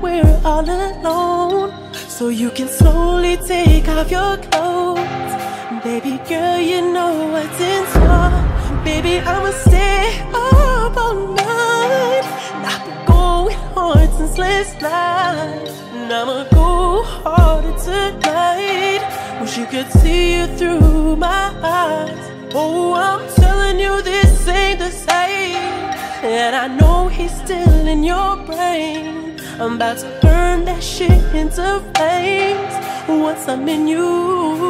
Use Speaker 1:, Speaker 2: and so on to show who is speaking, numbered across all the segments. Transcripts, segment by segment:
Speaker 1: we're all alone. So you can slowly take off your clothes. Baby girl, you know what's in store. Baby, I'ma stay up all night. I've been going hard since last night. And I'ma go harder tonight. Wish you could see you through my eyes. Oh, I'm telling you this ain't the same. And I know he's still in your brain. I'm about to turn that shit into flames once I'm in you.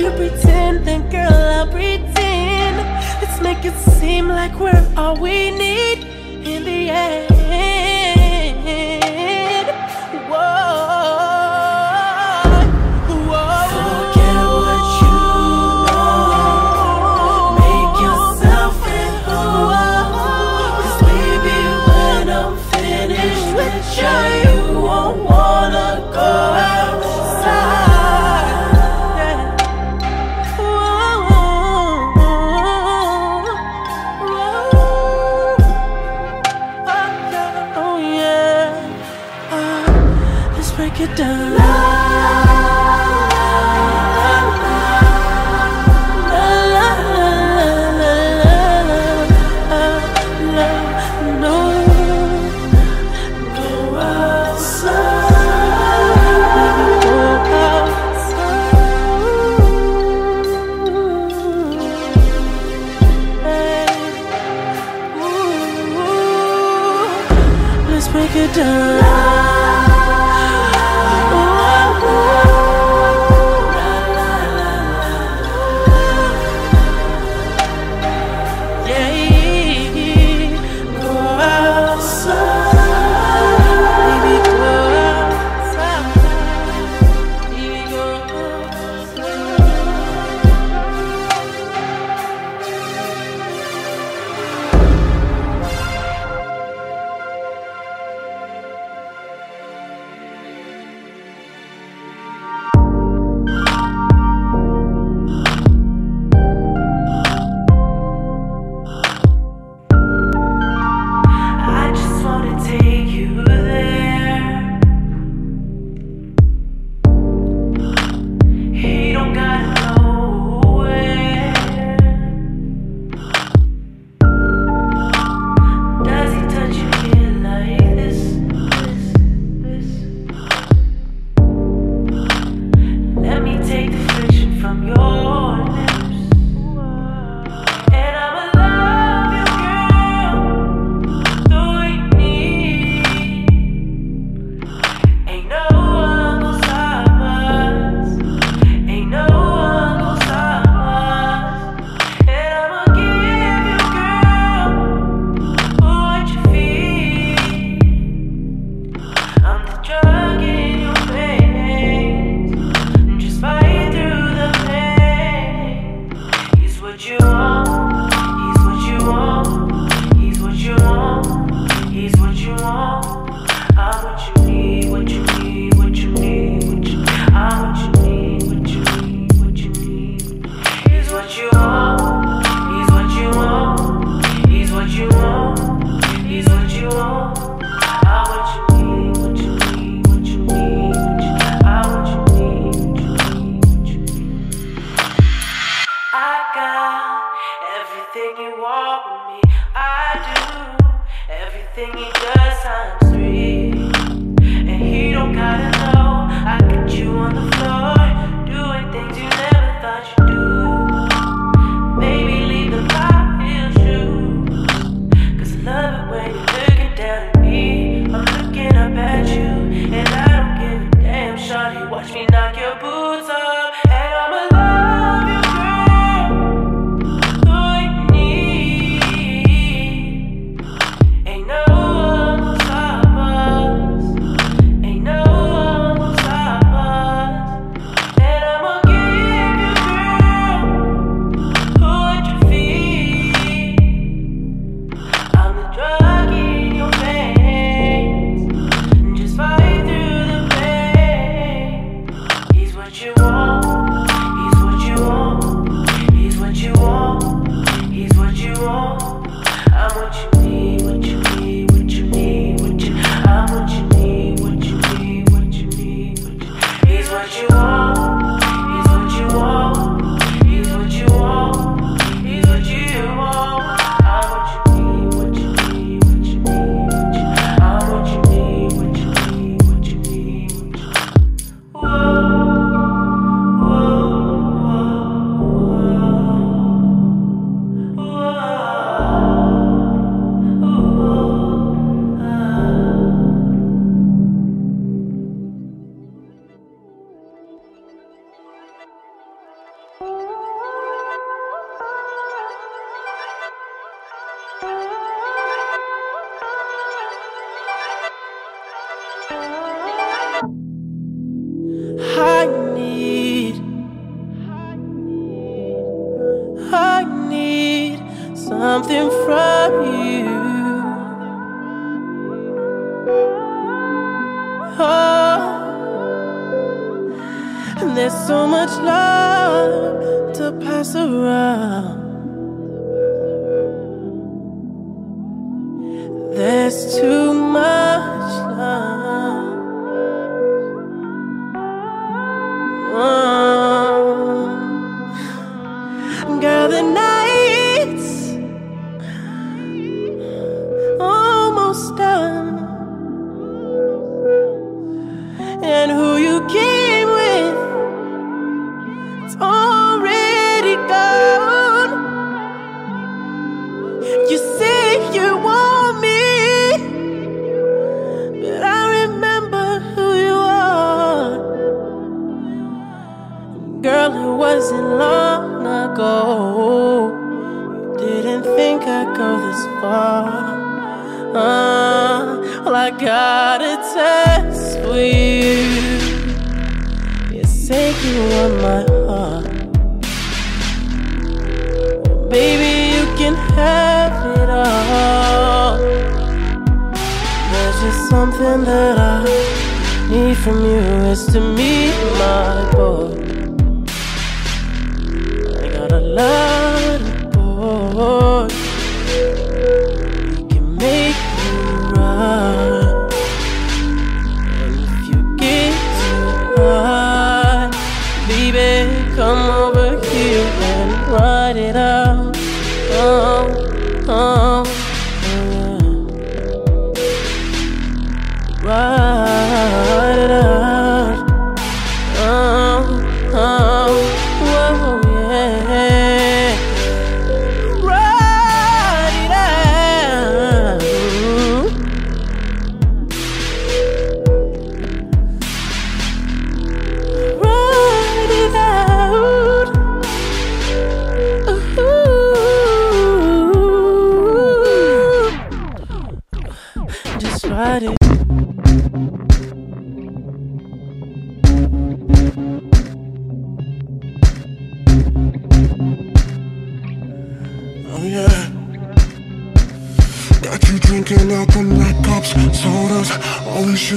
Speaker 1: If you pretend, then girl, I'll pretend. Let's make it seem like we're all we need.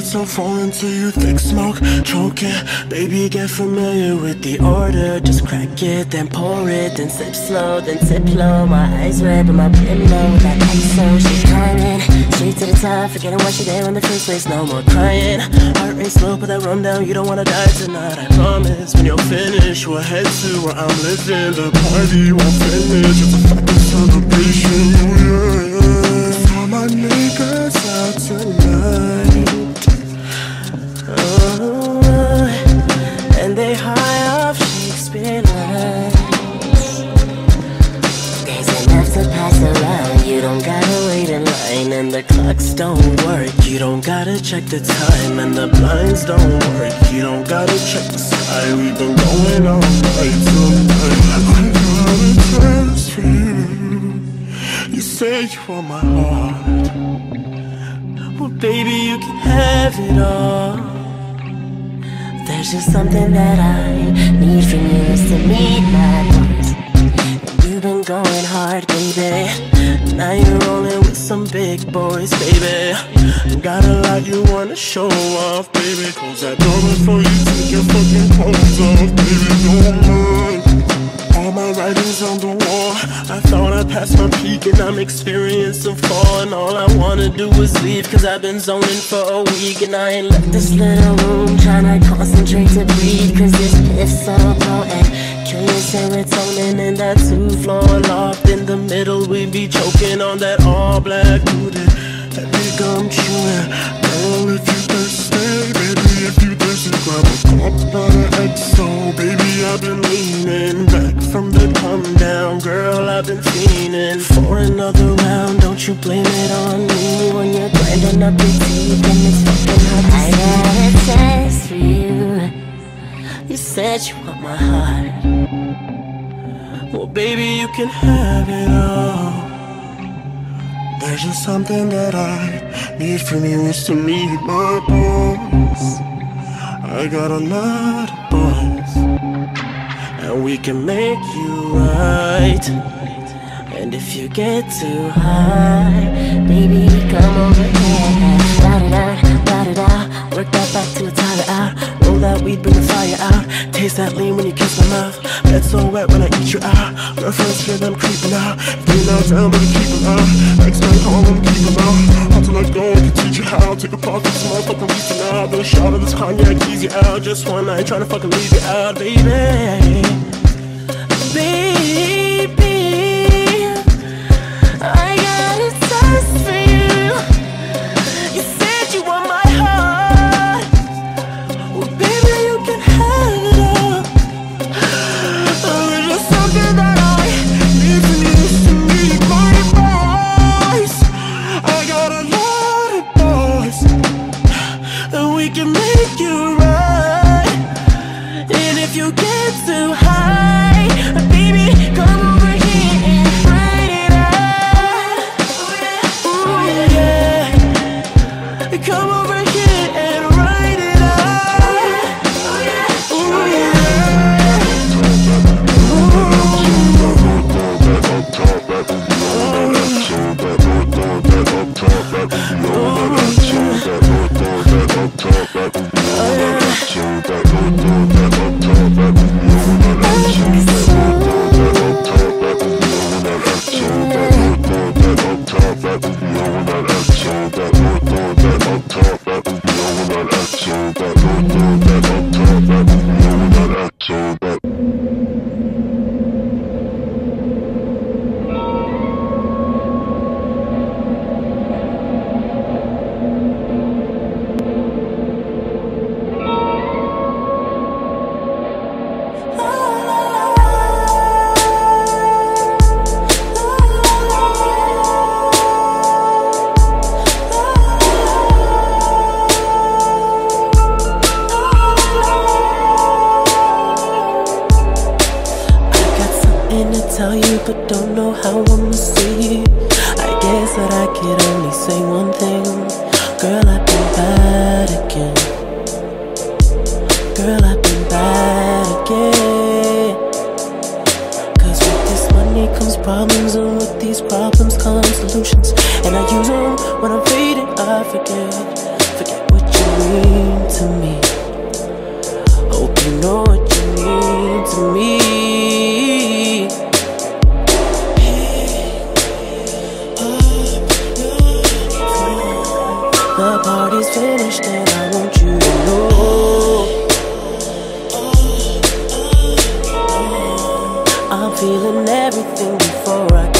Speaker 1: So fall into you Thick smoke, choking. Baby, get familiar with the order. Just crack it, then pour it Then sip slow, then tip low. My eyes red, but my brain low. That ISO, she's climbing Straight to the top, forgetting what she did in the first place. No more crying. Heart rate slow, put that rum down. You don't wanna die tonight, I promise. When you're finished, we'll head to where I'm living. The party won't finish. It's a fucking celebration,
Speaker 2: the
Speaker 1: time and the blinds don't work. You don't gotta check the sky. We've been going all night tonight. I got a chance for you. You say you want my heart. Well, baby, you can have it all.
Speaker 3: There's just something that I need from you is to meet my boys. You've been going hard, baby.
Speaker 1: Now you're rolling with some big boys, baby. Got a lot you wanna show off, baby. Close that door before you take your fucking clothes off, baby. Don't mind. All my writings on the wall. I thought I passed my peak and I'm experiencing fall. And all I wanna do is leave, cause I've been zoning for a week and I ain't left
Speaker 3: This little room, tryna concentrate to breathe, cause this piss so potent. Serotonin
Speaker 1: in that two floor loft in the middle. We be choking on that all black booty. That big gum chewing. Girl, if you thirsty, baby, if you thirsty, grab a cup of the XO. Baby, I've been leaning back from the come down. Girl, I've been fiending for another round. Don't you blame it on me when you're grinding up your teeth and it's fucking to
Speaker 3: I got a test for you.
Speaker 1: You said you want my heart. Well, baby, you can have it all. There's just something that I need from you is to meet my boys. I got a lot of boys, and we can make you right. And if you get too high,
Speaker 3: Baby, come over here. Bout it out, bout it out. Work that back to the tired out.
Speaker 1: Ah. That weed, bring the fire out. Taste that lean when you kiss my mouth. Bed so wet when I eat you out. Hear them creeping out. They not down, but keep them out. Call them, keep them out. How to let go, I can teach you how. Take a pause, this motherfucking week from now. Then a shot of this cognac, ease you out. Just one night, tryna fucking leave you out, baby. Baby, party's finished and I want you to know. I'm feeling everything before I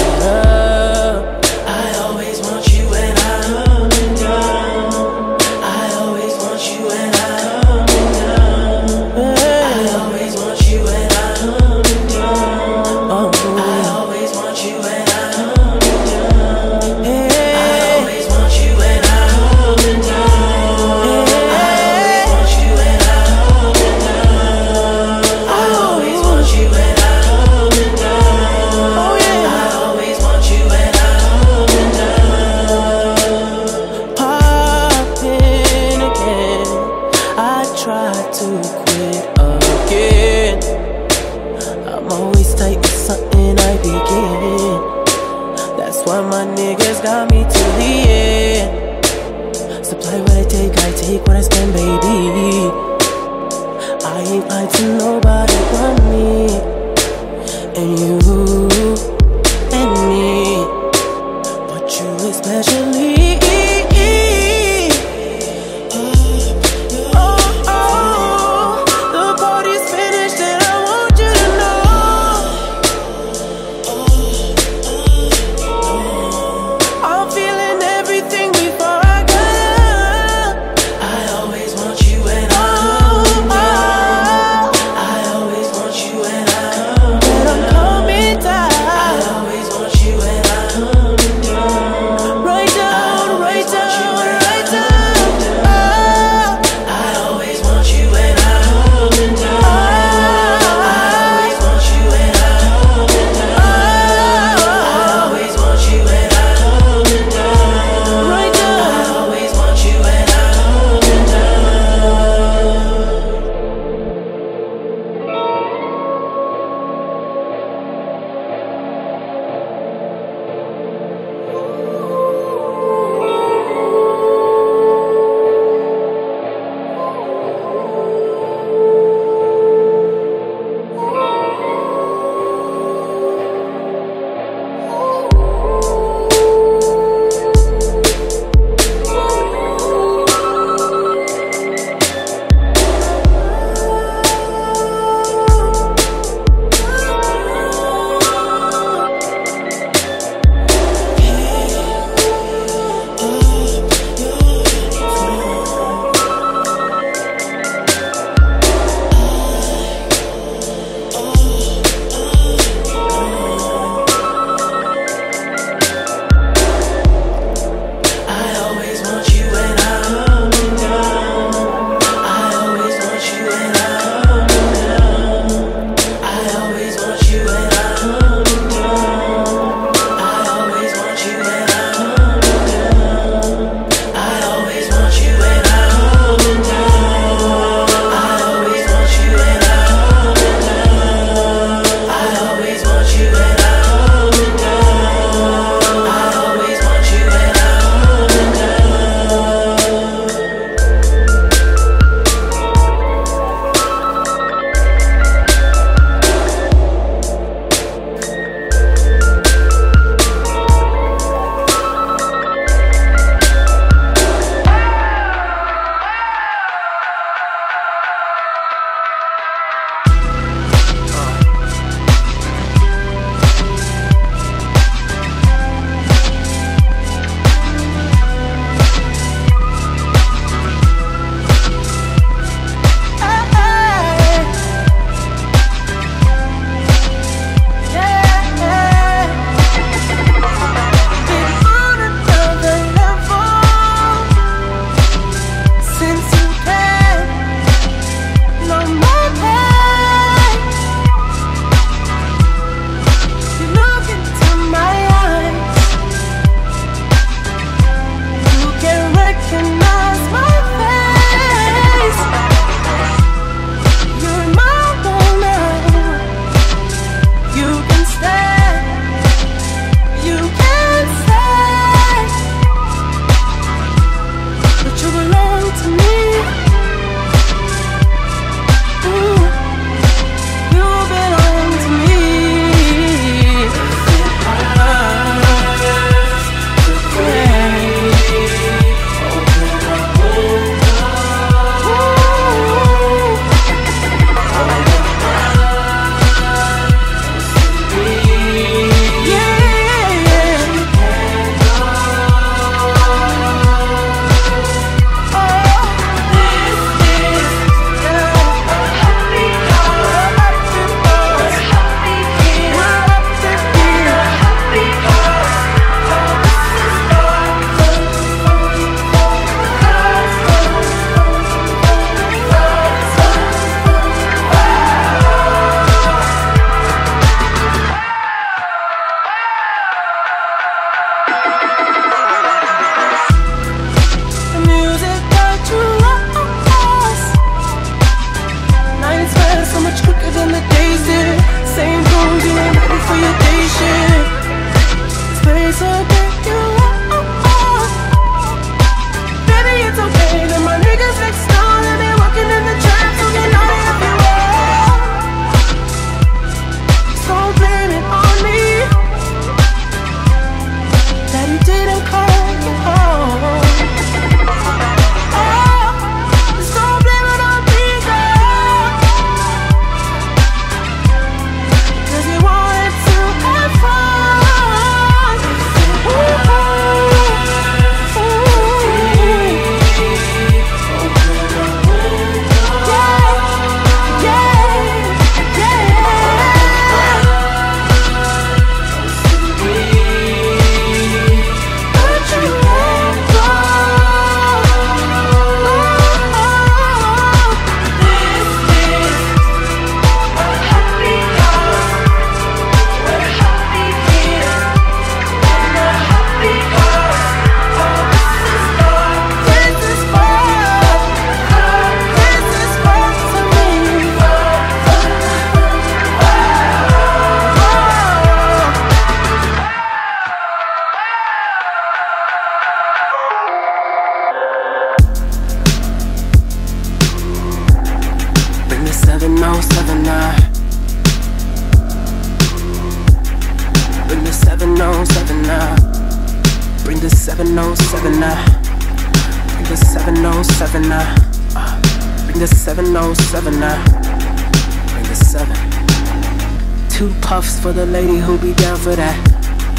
Speaker 4: for the
Speaker 1: lady who be down for that.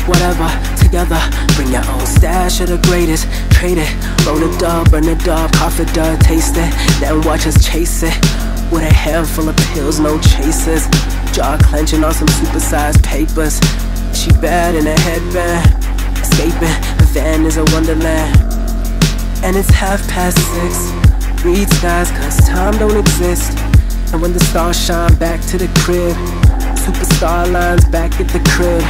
Speaker 1: Whatever, together, bring your own stash of the greatest. Trade it, roll a dub, burn a dub, cough a dub, taste it, then watch us chase it. With a handful of pills, no chasers. Jaw clenching on some supersized papers. She bad in a headband, escaping. The van is a wonderland. And it's half past six. Red skies, cause time don't exist. And when the stars shine back to the crib, superstar lines back at the crib.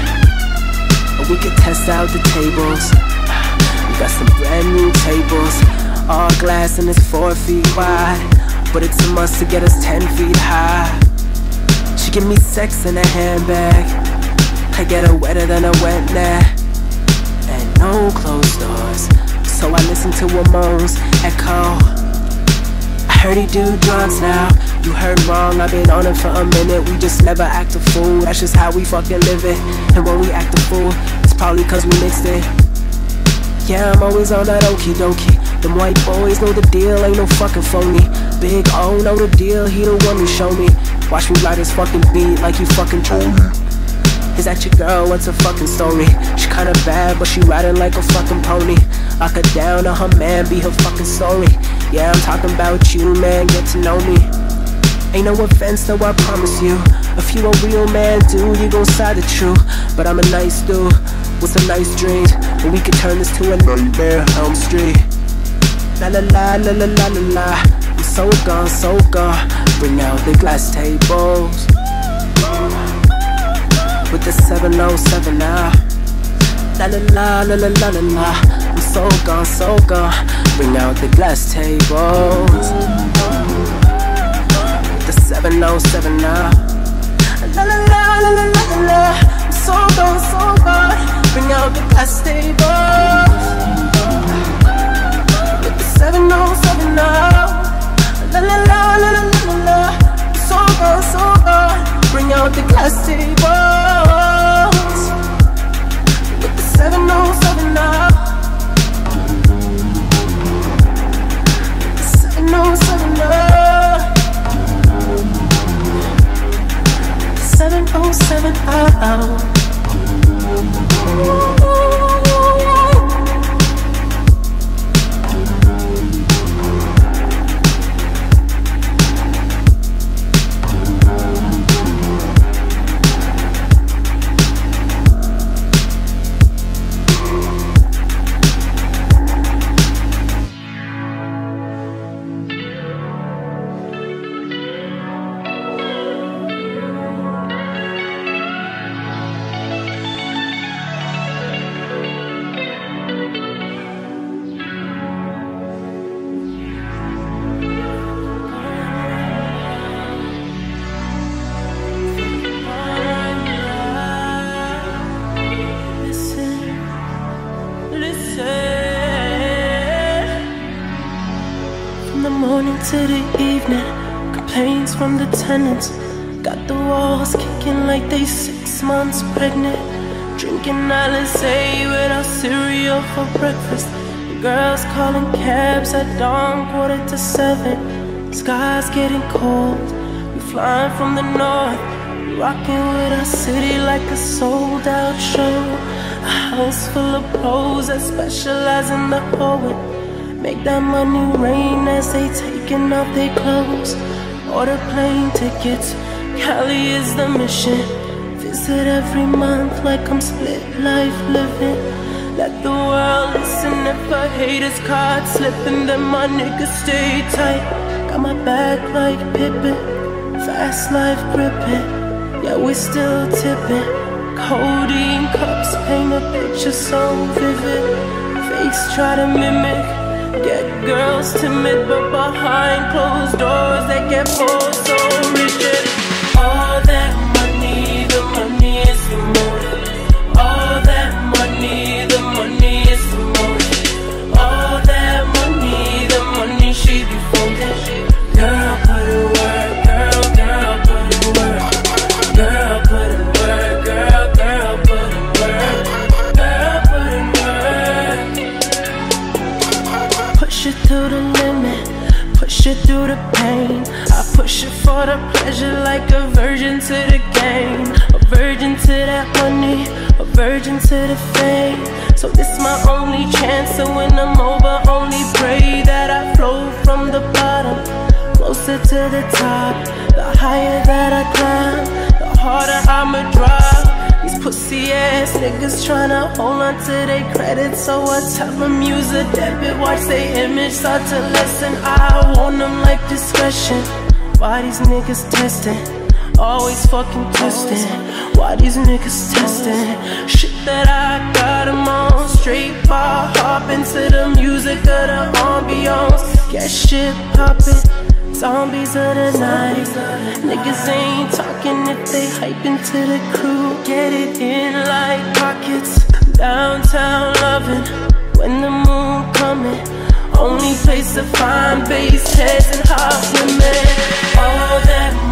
Speaker 1: And we can test out the tables. We got some brand new tables. All glass and it's four feet wide. But it's a must to get us ten feet high. She give me sex in a handbag. I get her wetter than a wet net. And no closed doors. So I listen to her moans echo. Heard he do drugs now. You heard wrong, I've been on it for a minute. We just never act a fool. That's just how we fucking live it. And when we act a fool, it's probably cause we mixed it. Yeah, I'm always on that okie dokie. Them white boys know the deal, ain't no fucking phony. Big O know the deal, he the one who show me. Watch me ride his fucking beat like you fucking told me. Is that your girl? What's her fucking story? She kinda bad, but she riding like a fucking pony. Lock her down to her man, be her fucking story. Yeah, I'm talking about you, man, get to know me. Ain't no offense, though, I promise you. If you a real man, dude, you gon' side the truth. But I'm a nice dude with some nice dreams. And we could turn this to a nightmare, Elm Street. La la la la la la la la. I'm so gone, so gone. Bring out the glass tables with the 707 now. La la la la la la la. I'm so gone, so gone. Bring out the glass tables. The 707 now. La la la la la la la. I'm so gone, so gone. Bring out the glass tables. With the 707 now. La la la la la la la. I'm so gone, so gone. Bring out the glass tables with the 707 now. The 707 now. The 707 out. Got the walls kicking like they six months pregnant. Drinking Alizé without cereal for breakfast. Girls calling cabs at dawn, quarter to seven. the Sky's getting cold. We flying from the north. Rocking with our city like a sold out show. A house full of pros that specialize in the poet. Make that money rain as they taking off their clothes. Order plane tickets. Cali is the mission. Visit every month like I'm split life living. Let the world listen if I hate his card slipping, then my niggas stay tight. Got my back like Pippen, fast life gripping. Yeah, we still tipping. Codeine cups paint a picture so vivid. Fakes try to mimic. Get girls timid, but behind closed doors they get pulled so rigid. All that money, the money is the through the pain. I push it for the pleasure like a virgin to the game. A virgin to that money, a virgin to the fame. So this my only chance, so when I'm over, only pray that I flow from the bottom. Closer to the top, pussy niggas tryna hold on to their credit, so I tell them use a debit, watch they image start to lessen. I want them like discretion. Why these niggas testing? Always fucking testing. Why these niggas testing? Shit that I got 'em on. Straight bar hopping to the music of the ambiance. Get shit poppin'. Zombies of the night. Niggas ain't talking if they hyping to the crew. Get it in like pockets. Downtown loving when the moon coming. Only place to find bass heads and hot women. All that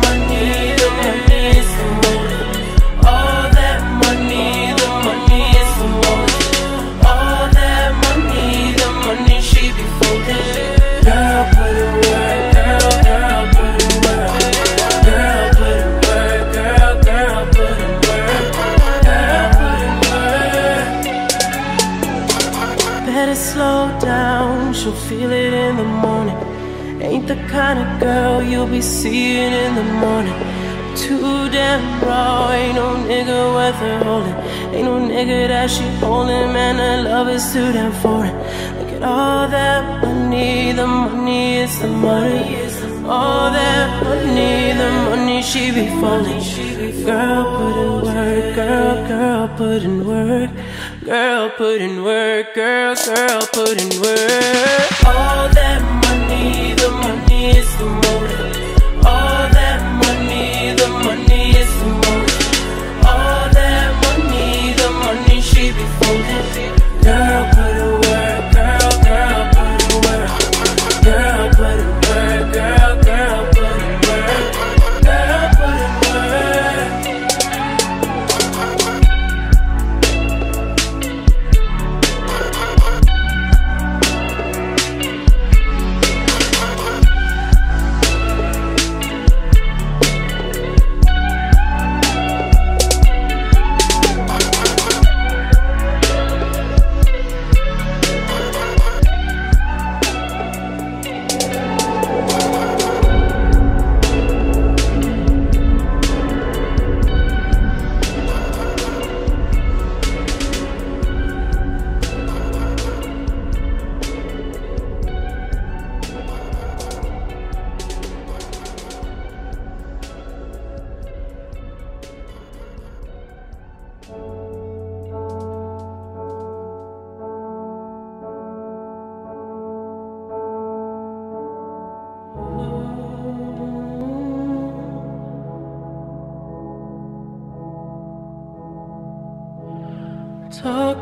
Speaker 1: feel it in the morning. Ain't the kind of girl you'll be seeing in the morning. Too damn raw, ain't no nigga worth her holding. Ain't no nigga that she holding, man, her love is too damn foreign. Look at all that money, the money is the money. All that money, the money she be falling. Girl, put in work, girl, girl, put in work. Girl, put in work, girl, girl, put in work. All that money, the money is the motive. All that money, the money is the motive. All that money, the money she be folding. Girl, put in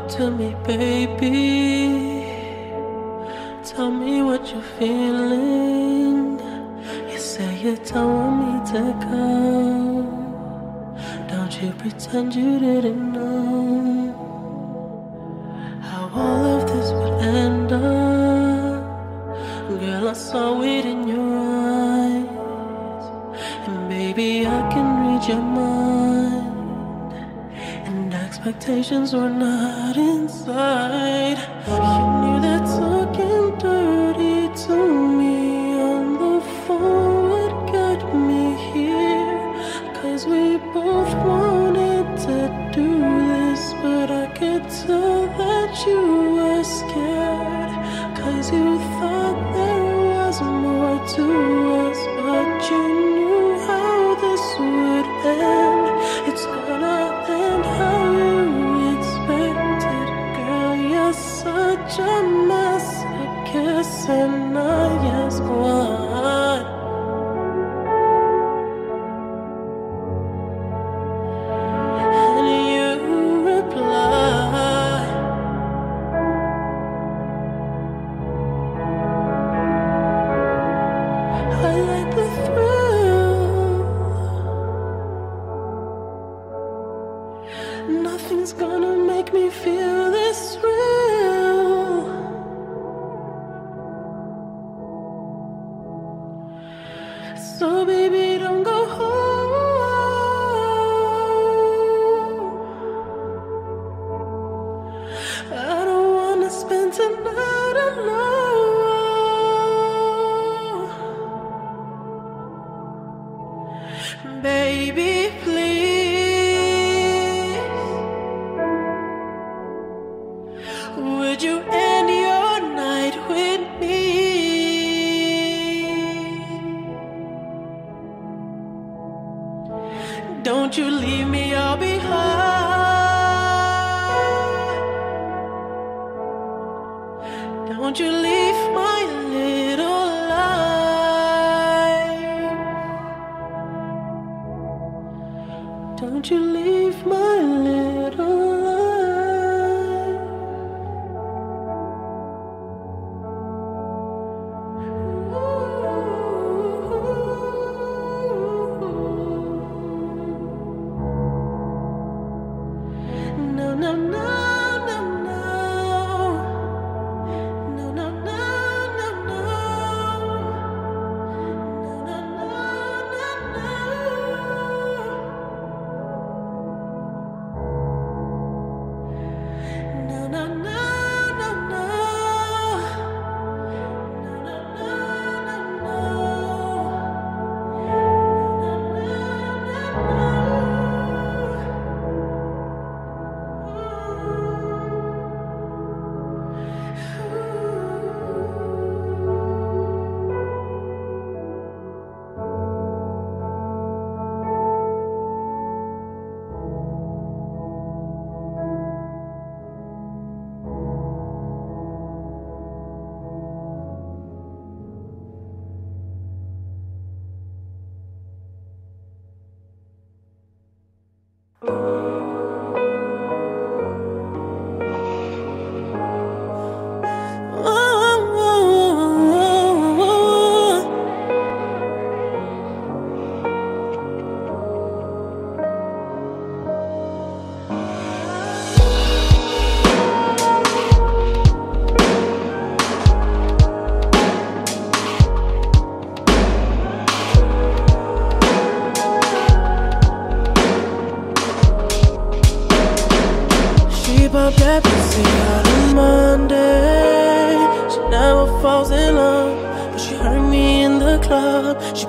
Speaker 1: to me, baby. Tell me what you're feeling. You say you don't want me to go. Don't you pretend you didn't expectations were not inside.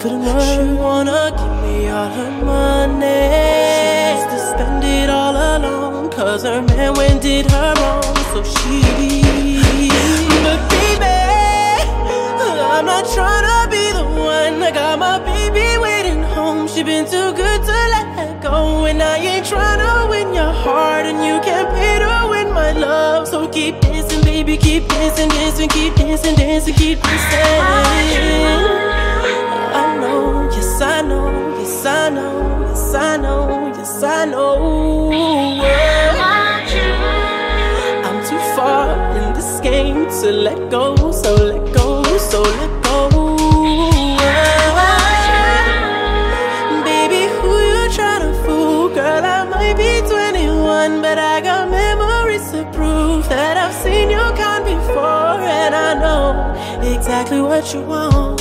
Speaker 1: Couldn't run. She wanna give me all her money. She has to spend it all alone, cause her man went did her wrong. So she, but baby, I'm not trying to be the one. I got my baby waiting home. She been too good to let go, and I ain't trying to win your heart, and you can't pay to win my love. So keep dancing, baby, keep dancing, dancing, keep dancing, dancing, keep dancing. Yes, I know, yes, I know, yes, I know, yes, I know. Yeah. I'm too far in this game to let go, so let go, so let go. Yeah. Baby, who you try to fool? Girl, I might be 21, but I got memories to prove that I've seen your kind before, and I know exactly what you want.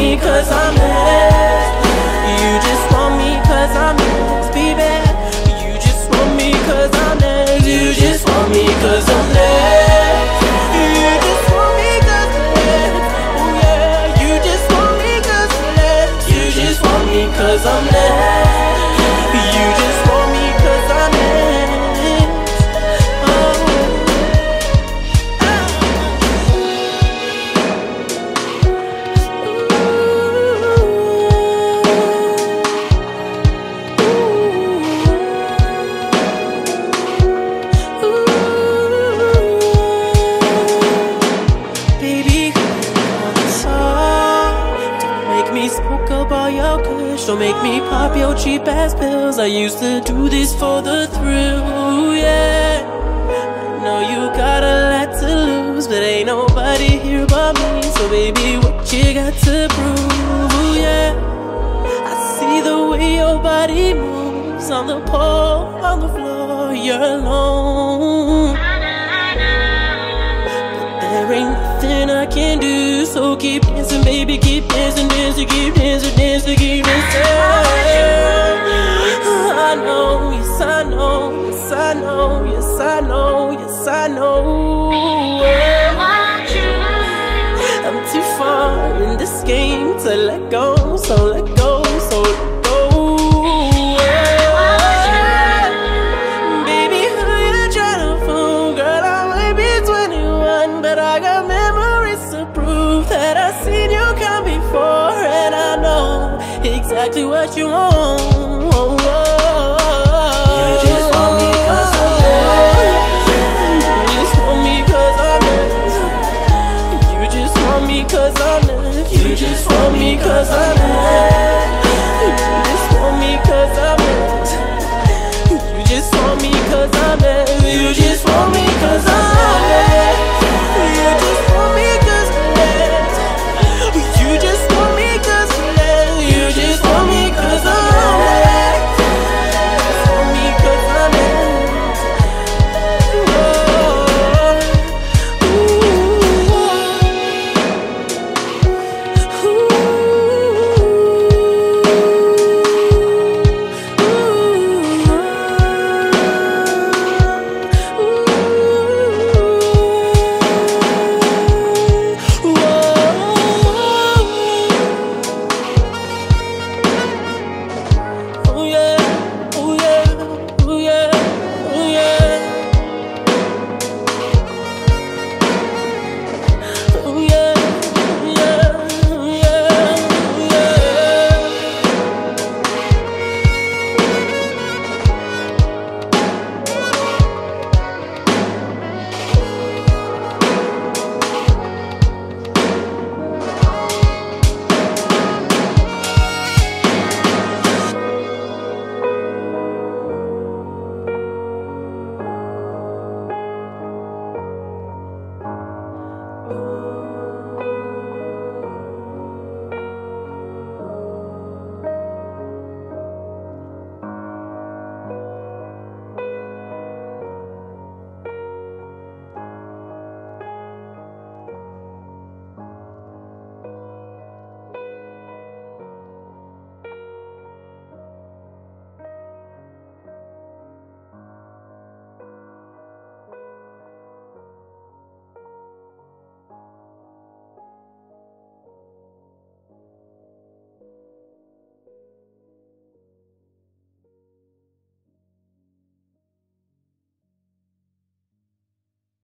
Speaker 1: me cause I'm on the floor, you're alone. But there ain't nothing I can do, so keep dancing, baby, keep dancing, dancing, keep dancing, dancing, keep dancing. I know, yes, I know, yes, I know, yes, I know, yes, I know. I'm too far in this game to let go.